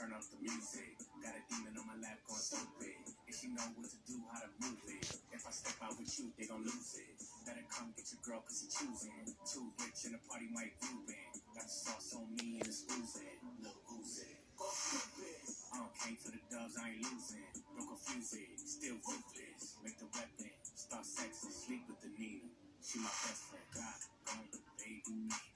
turn off the music. Got a demon on my lap going stupid. And she know what to do, how to move it. If I step out with you, they gon' lose it. Better come get your girl, cause you choosing. Too rich in the party, Mike Rubin. Got the sauce on me and it's oozing. Look, who's it? Go stupid. I don't came to the doves, I ain't losing. Don't confuse it, still ruthless. Make the weapon, start sexing, sleep with the Nina. She my best friend, God, gone, baby.